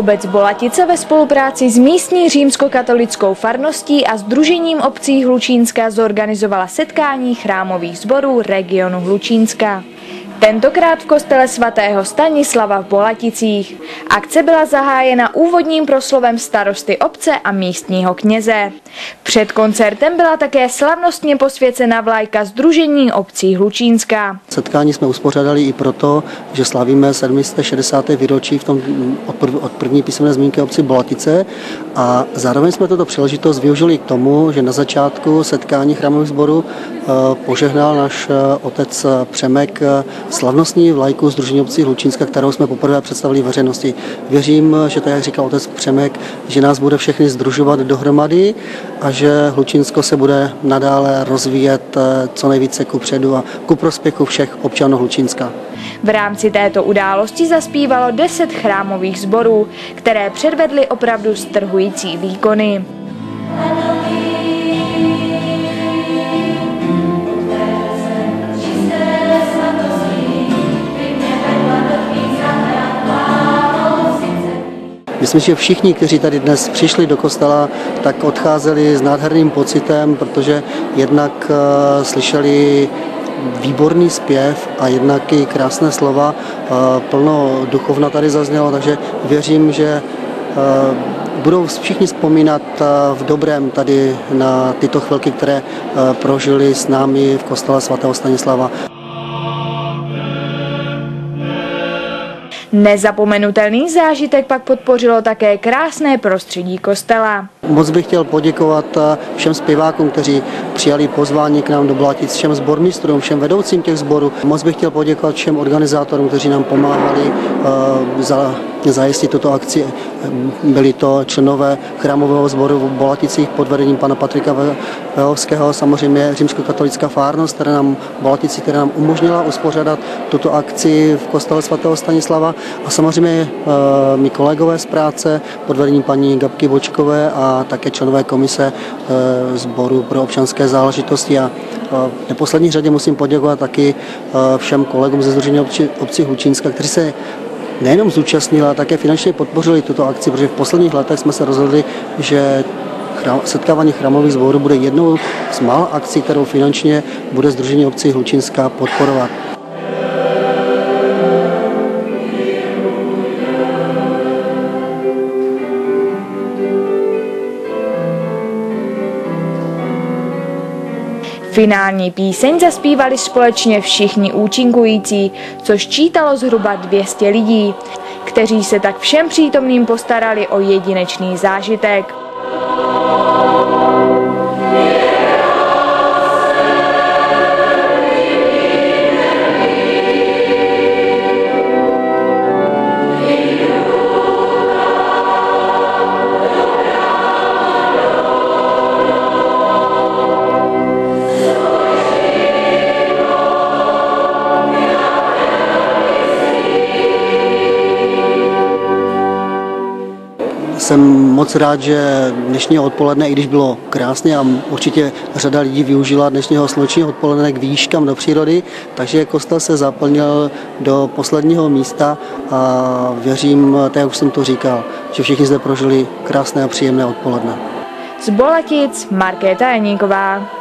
Obec Bolatice ve spolupráci s místní římskokatolickou farností a Združením obcí Hlučínska zorganizovala setkání chrámových sborů regionu Hlučínska. Tentokrát v kostele svatého Stanislava v Bolaticích. Akce byla zahájena úvodním proslovem starosty obce a místního kněze. Před koncertem byla také slavnostně posvěcena vlajka Združení obcí Hlučínska. Setkání jsme uspořádali i proto, že slavíme 760. výročí v tom, od, prv, od první písemné zmínky obci Bolatice a zároveň jsme toto příležitost využili k tomu, že na začátku setkání chrámových sborů požehnal náš eh, otec Přemek eh, slavnostní vlajku Združení obcí Hlučínska, kterou jsme poprvé představili veřejnosti. Věřím, že tak, jak říkal otec Přemek, že nás bude všechny združovat dohromady a že Hlučínsko se bude nadále rozvíjet eh, co nejvíce ku předu a ku prospěchu všech občanů Hlučínska. V rámci této události zaspívalo deset chrámových sborů, které předvedly opravdu strhující výkony. Myslím, že všichni, kteří tady dnes přišli do kostela, tak odcházeli s nádherným pocitem, protože jednak uh, slyšeli výborný zpěv a jednak i krásné slova. Uh, plno duchovna tady zaznělo, takže věřím, že uh, budou všichni vzpomínat v dobrém tady na tyto chvilky, které prožili s námi v kostele svatého Stanislava. Nezapomenutelný zážitek pak podpořilo také krásné prostředí kostela. Moc bych chtěl poděkovat eh, všem zpěvákům, kteří přijali pozvání k nám do Blatic, všem zbormistrům, všem vedoucím těch sborů. Moc bych chtěl poděkovat všem organizátorům, kteří nám pomáhali uh, za, zajistit tuto akci. Byli to členové chrámového sboru v Bolaticích pod vedením pana Patrika Vehovského, samozřejmě římskokatolická fárnost, která nám Bolatici, která nám umožnila uspořádat tuto akci v kostele svatého Stanislava. A samozřejmě uh, mý kolegové z práce pod vedením paní Gabky Bočkové a také členové komise eh, sboru pro občanské záležitosti. A v neposlední řadě musím poděkovat taky eh, všem kolegům ze Združení obcí, obcí Hlučínska, kteří se nejenom zúčastnili, ale také finančně podpořili tuto akci, protože v posledních letech jsme se rozhodli, že setkávání chramových zborů bude jednou z mála akcí, kterou finančně bude Združení obcí Hlučínská podporovat. Finální píseň zaspívali společně všichni účinkující, což čítalo zhruba 200 lidí, kteří se tak všem přítomným postarali o jedinečný zážitek. Jsem moc rád, že dnešního odpoledne, i když bylo krásně a určitě řada lidí využila dnešního slunečního odpoledne k výškám do přírody, takže kostel se zaplnil do posledního místa a věřím, tak jak jsem to říkal, že všichni zde prožili krásné a příjemné odpoledne. Z Bolatic Markéta Janíková.